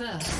First.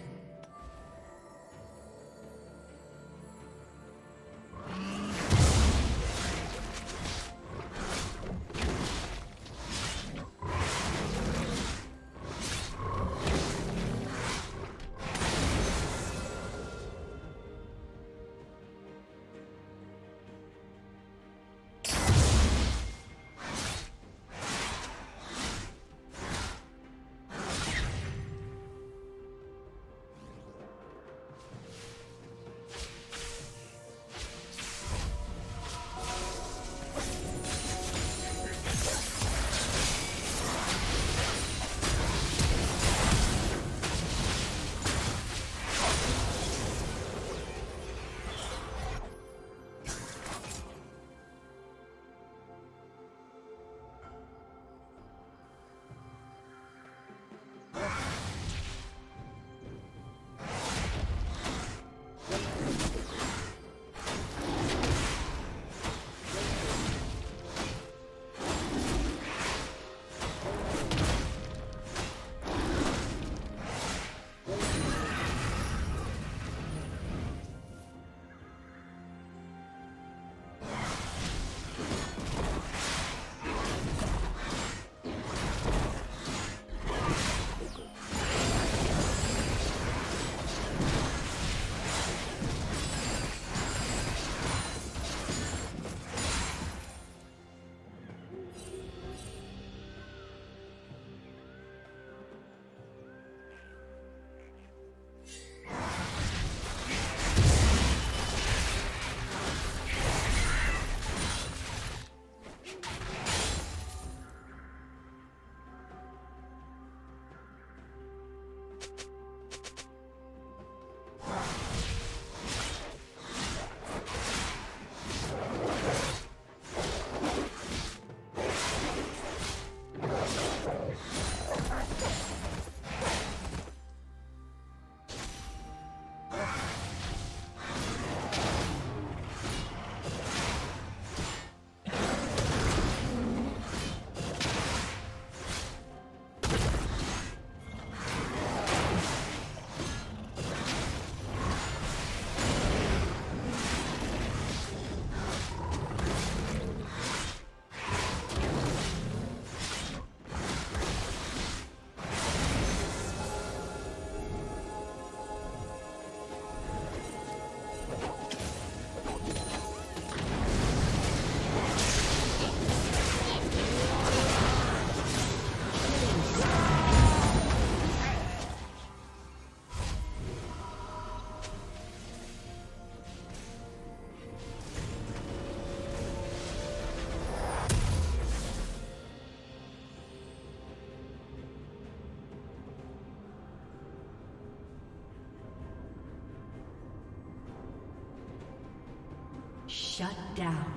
Shut down.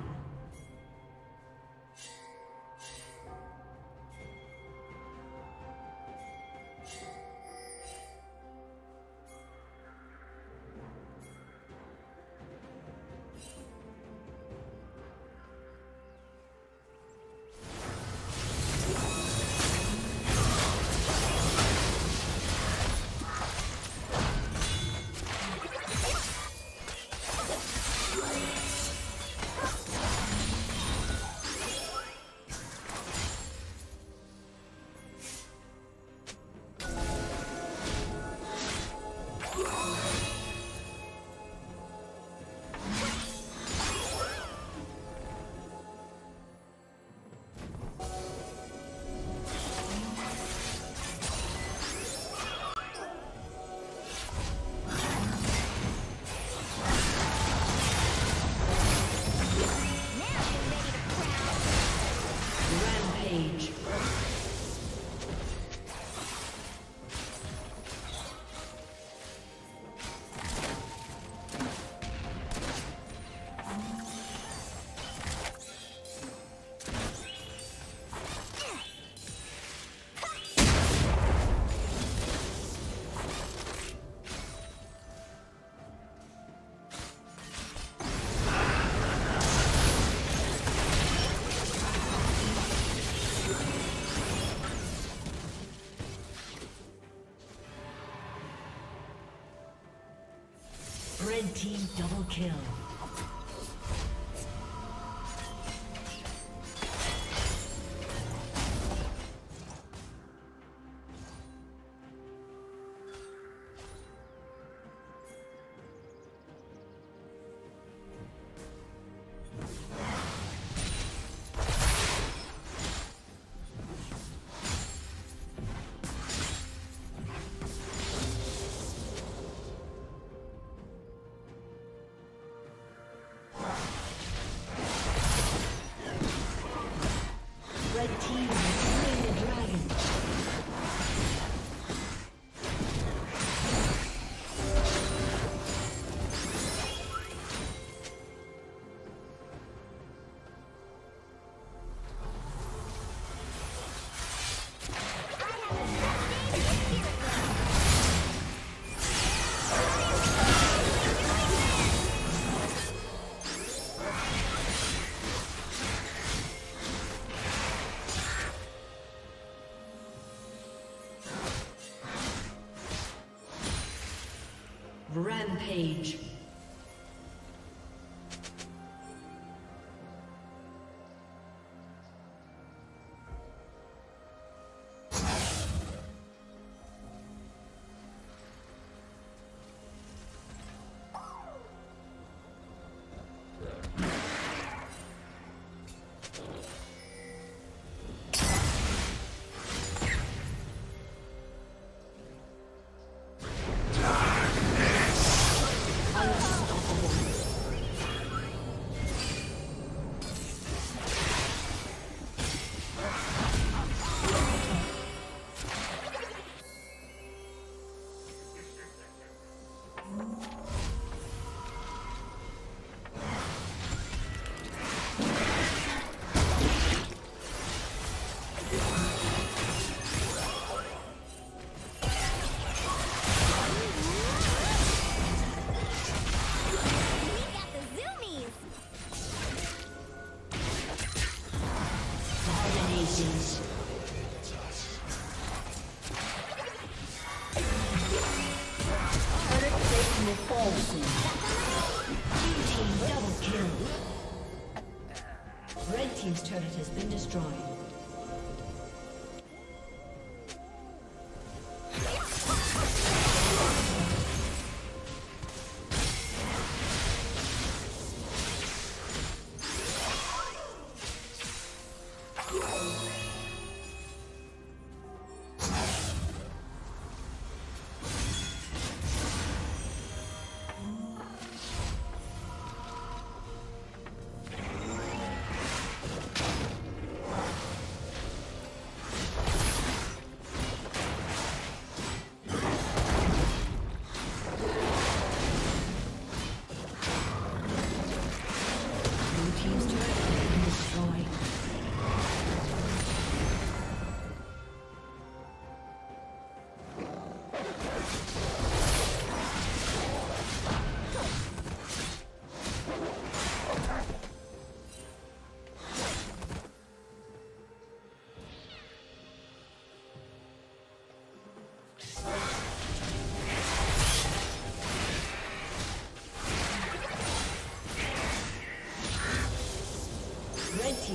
Double kill. Rampage.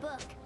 Book.